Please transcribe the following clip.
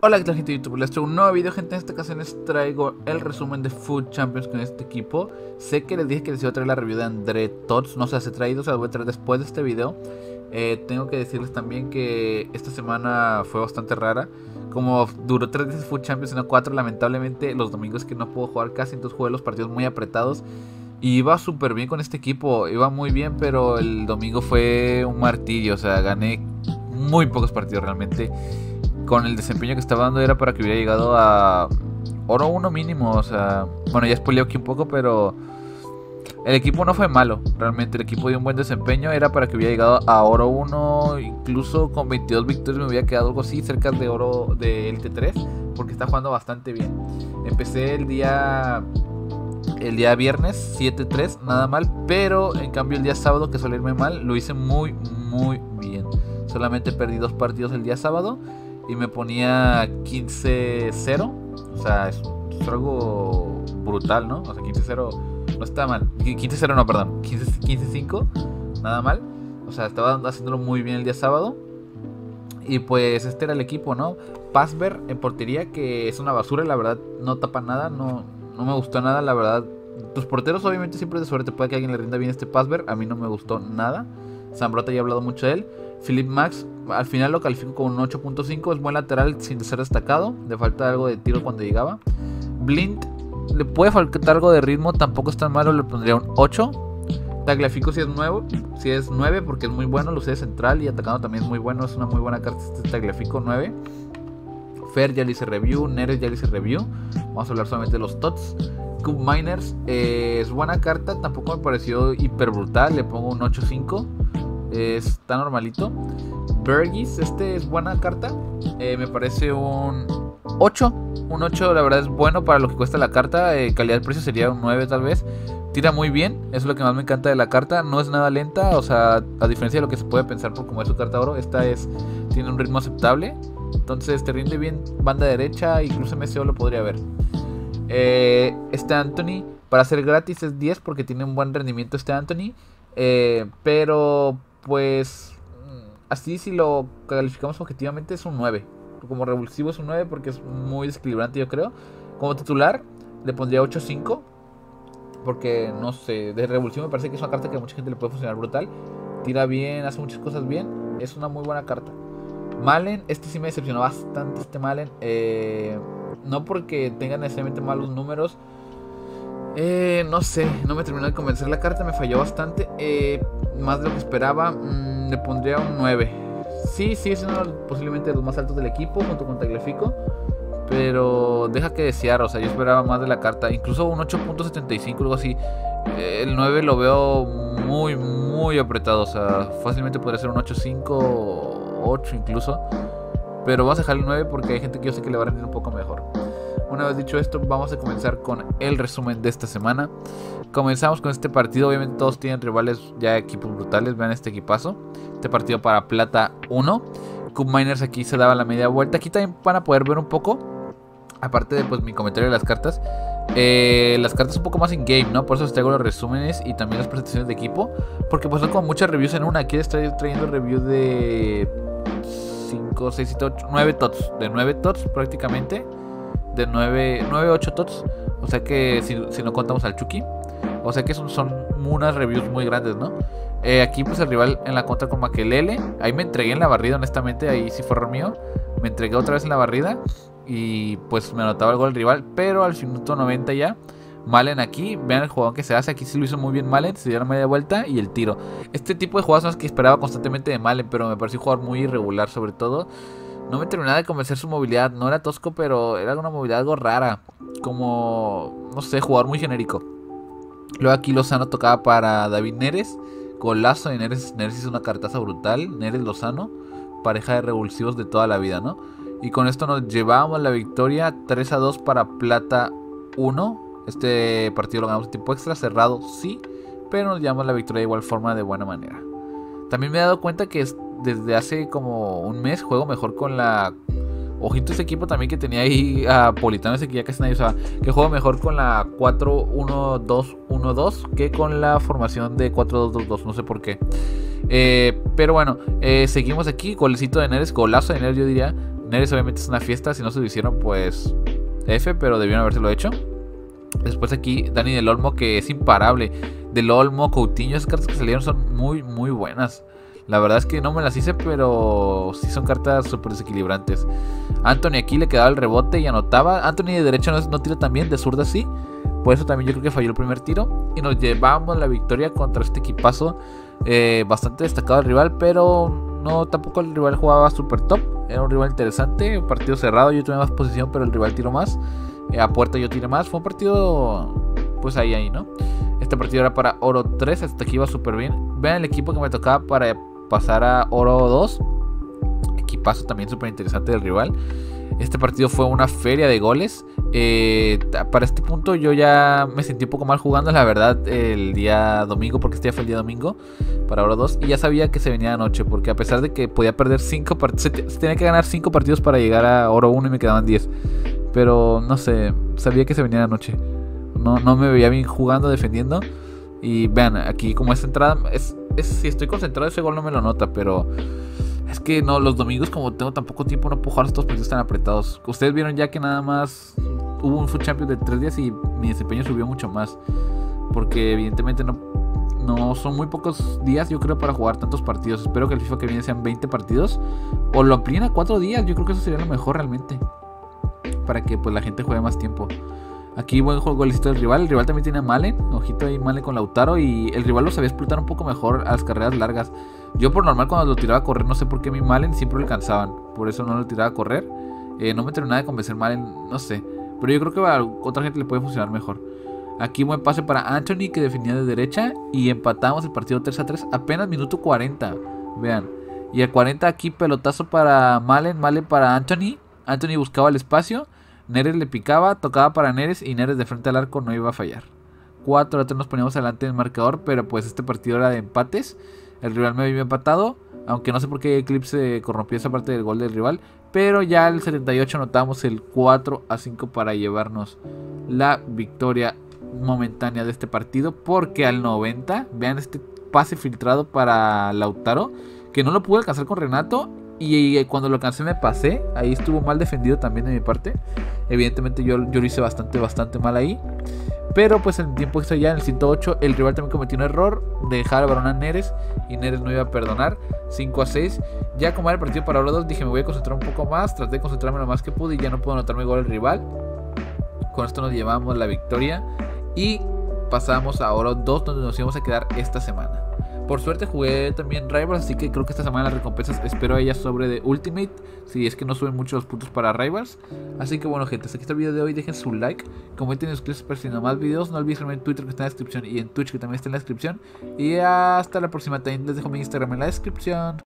Hola, ¿qué tal gente de YouTube? Les traigo un nuevo video, gente. En esta ocasión les traigo el resumen de Food Champions con este equipo. Sé que les dije que les iba a traer la review de André Tots, no se hace traído, se las voy a traer después de este video. Eh, tengo que decirles también que esta semana fue bastante rara. Como duró 3 días Food Champions y no 4, lamentablemente los domingos que no puedo jugar casi, entonces jugué los partidos muy apretados. Y iba súper bien con este equipo, iba muy bien, pero el domingo fue un martillo, o sea, gané muy pocos partidos realmente con el desempeño que estaba dando era para que hubiera llegado a oro 1 mínimo. O sea, bueno, ya spoileo aquí un poco, pero el equipo no fue malo. Realmente el equipo dio un buen desempeño. Era para que hubiera llegado a oro 1. Incluso con 22 victorias me hubiera quedado algo así cerca de oro de t 3. Porque está jugando bastante bien. Empecé el día el día viernes 7-3, nada mal, pero en cambio el día sábado, que suele irme mal, lo hice muy, muy bien. Solamente perdí dos partidos el día sábado y me ponía 15-0. O sea, es, algo brutal, ¿no? O sea, 15-0 no está mal. 15-0 no, perdón. 15-5, nada mal. O sea, estaba haciéndolo muy bien el día sábado. Y pues este era el equipo, ¿no? Pasver en portería, que es una basura, la verdad, no tapa nada, no, no me gustó nada, la verdad. Tus porteros obviamente siempre de suerte, puede que alguien le rinda bien este Pasver, a mí no me gustó nada. Zambrota ya he hablado mucho de él. Philip Max, al final lo califico con un 8.5. Es buen lateral sin ser destacado. Le falta algo de tiro cuando llegaba. Blind, le puede faltar algo de ritmo. Tampoco es tan malo. Le pondría un 8. Tagliafico si es nuevo. Si es 9 porque es muy bueno. Lo sé central y atacando también es muy bueno. Es una muy buena carta este Tagliafico 9. Fer ya le hice review. Neres ya le hice review. Vamos a hablar solamente de los TOTS. Cube Miners eh, es buena carta. Tampoco me pareció hiper brutal. Le pongo un 8.5 está normalito. Bergis, este es buena carta. Eh, me parece un 8. Un 8 la verdad es bueno para lo que cuesta la carta. Eh, calidad-precio sería un 9 tal vez. Tira muy bien, eso es lo que más me encanta de la carta. No es nada lenta, o sea, a diferencia de lo que se puede pensar por como es su carta oro, esta es tiene un ritmo aceptable. Entonces te rinde bien banda derecha, incluso MCO lo podría ver. Eh, este Anthony, para ser gratis es 10 porque tiene un buen rendimiento este Anthony. pero pues así si lo calificamos objetivamente es un 9. Como revulsivo es un 9 porque es muy desequilibrante yo creo. Como titular le pondría 8-5. Porque no sé, de revulsivo me parece que es una carta que a mucha gente le puede funcionar brutal. Tira bien, hace muchas cosas bien. Es una muy buena carta. Malen, este sí me decepcionó bastante este Malen. Eh, no porque tenga necesariamente malos números. Eh, no sé, no me terminó de convencer la carta, me falló bastante. Eh, más de lo que esperaba, mm, le pondría un 9. Sí, sí, es uno posiblemente de los más altos del equipo, junto con Tagliafico. Pero deja que desear, o sea, yo esperaba más de la carta. Incluso un 8.75, algo así. Eh, el 9 lo veo muy, muy apretado. O sea, fácilmente podría ser un 8.5 o 8 incluso. Pero vamos a dejar el 9 porque hay gente que yo sé que le va a rendir un poco mejor. Una vez dicho esto, vamos a comenzar con el resumen de esta semana. Comenzamos con este partido. Obviamente todos tienen rivales ya equipos brutales. Vean este equipazo. Este partido para Plata 1. Cube Miners aquí se daba la media vuelta. Aquí también van a poder ver un poco. Aparte de pues mi comentario de las cartas. Eh, las cartas un poco más in game, ¿no? Por eso os traigo los resúmenes y también las presentaciones de equipo. Porque pues son como muchas reviews en una. Aquí estoy trayendo review de 5, 6, 7, 8, 9 tots. De 9 tots prácticamente de 9, 9 8 tots. O sea que si, si, no contamos al Chucky. O sea que son, son unas reviews muy grandes, ¿no? Eh, aquí pues el rival en la contra con Maquelele. Ahí me entregué en la barrida, honestamente. Ahí sí fue error mío. Me entregué otra vez en la barrida. Y pues me anotaba el gol el rival. Pero al minuto 90 ya. Malen aquí, vean el jugador que se hace, aquí sí lo hizo muy bien Malen, se la media vuelta y el tiro. Este tipo de jugadas son las que esperaba constantemente de Malen, pero me pareció un jugador muy irregular sobre todo. No me terminaba de convencer su movilidad. No era tosco, pero era una movilidad algo rara. Como, no sé, jugador muy genérico. Luego aquí Lozano tocaba para David Neres. Golazo de Neres. Neres hizo una cartaza brutal. Neres Lozano. Pareja de revulsivos de toda la vida, ¿no? Y con esto nos llevamos la victoria 3 a 2 para Plata 1. Este partido lo ganamos en tiempo extra, cerrado, sí. Pero nos llevamos la victoria de igual forma, de buena manera. También me he dado cuenta que desde hace como un mes juego mejor con la. Ojito ese equipo también que tenía ahí a Politano, ese que ya casi nadie usaba. Que juego mejor con la 4-1-2-1-2 que con la formación de 4-2-2-2. No sé por qué. Eh, pero bueno, eh, seguimos aquí. Golecito de Neres, golazo de Neres, yo diría. Neres obviamente es una fiesta, si no se lo hicieron pues F, pero debieron habérselo hecho. Después aquí Dani del Olmo que es imparable. Del Olmo, Coutinho, esas cartas que salieron son muy muy buenas. La verdad es que no me las hice, pero sí son cartas súper desequilibrantes. Anthony aquí le quedaba el rebote y anotaba. Anthony de derecha no, no tira tan bien, de zurda sí. Por eso también yo creo que falló el primer tiro. Y nos llevamos la victoria contra este equipazo. Eh, bastante destacado el rival, pero no tampoco el rival jugaba super top. Era un rival interesante, un partido cerrado. Yo tuve más posición, pero el rival tiró más. Eh, a puerta yo tiré más. Fue un partido, pues ahí, ahí, ¿no? Este partido era para oro 3, hasta aquí iba súper bien. Vean el equipo que me tocaba para pasar a oro 2. Equipazo también súper interesante del rival. Este partido fue una feria de goles. Eh, para este punto yo ya me sentí un poco mal jugando, la verdad, el día domingo, porque este día fue el día domingo para Oro 2. Y ya sabía que se venía de noche, porque a pesar de que podía perder 5 partidos, se, tenía que ganar 5 partidos para llegar a Oro 1 y me quedaban 10. Pero no sé, sabía que se venía de noche. No, no me veía bien jugando, defendiendo. Y vean, aquí como esta entrada, es, si estoy concentrado ese gol no me lo nota, pero es que no, los domingos como tengo tan poco tiempo no puedo jugar estos partidos tan apretados. Ustedes vieron ya que nada más hubo un Food Champions de 3 días y mi desempeño subió mucho más. Porque evidentemente no, no son muy pocos días yo creo para jugar tantos partidos. Espero que el FIFA que viene sean 20 partidos. O lo amplíen a 4 días. Yo creo que eso sería lo mejor realmente. Para que pues la gente juegue más tiempo. Aquí buen juego listo del rival. El rival también tiene a Malen. Ojito ahí Malen con Lautaro. Y el rival lo sabía explotar un poco mejor a las carreras largas. Yo por normal cuando lo tiraba a correr, no sé por qué mi Malen siempre lo alcanzaban. Por eso no lo tiraba a correr. Eh, no me terminaba de convencer Malen, no sé. Pero yo creo que a otra gente le puede funcionar mejor. Aquí buen pase para Anthony que definía de derecha. Y empatamos el partido 3 a 3. Apenas minuto 40. Vean. Y a 40 aquí pelotazo para Malen. Malen para Anthony. Anthony buscaba el espacio. Neres le picaba, tocaba para Neres y Neres de frente al arco no iba a fallar. 4 a 3 nos poníamos adelante en el marcador, pero pues este partido era de empates. El rival me había empatado, aunque no sé por qué Eclipse corrompió esa parte del gol del rival. Pero ya al 78 anotamos el 4 a 5 para llevarnos la victoria momentánea de este partido. Porque al 90, vean este pase filtrado para Lautaro, que no lo pude alcanzar con Renato y cuando lo alcancé me pasé. Ahí estuvo mal defendido también de mi parte. Evidentemente yo, yo lo hice bastante, bastante mal ahí. Pero pues en el tiempo extra ya en el 108 el rival también cometió un error de dejar al balón a Neres y Neres no iba a perdonar. 5 a 6. Ya como era el partido para los dos dije me voy a concentrar un poco más. Traté de concentrarme lo más que pude y ya no puedo anotarme gol al rival. Con esto nos llevamos la victoria y pasamos a Oro 2 donde nos íbamos a quedar esta semana. Por suerte jugué también Rivals, así que creo que esta semana las recompensas espero a ellas sobre de Ultimate, si es que no suben muchos puntos para Rivals. Así que bueno gente, hasta aquí está el video de hoy, dejen su like, comenten y suscríbanse para si no más videos, no olviden en Twitter que está en la descripción y en Twitch que también está en la descripción. Y hasta la próxima, también les dejo mi Instagram en la descripción.